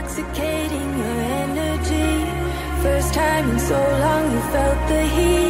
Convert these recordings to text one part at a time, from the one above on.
intoxicating your energy. First time in so long you felt the heat.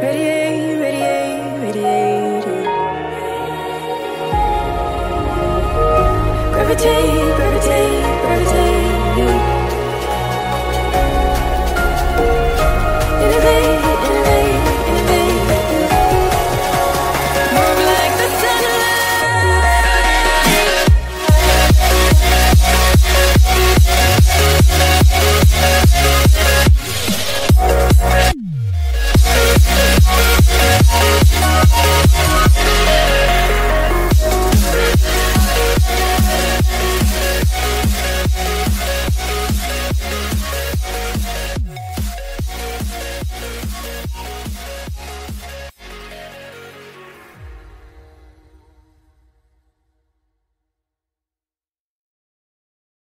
radiate, radiate, radiate. Gravitate, gravitate.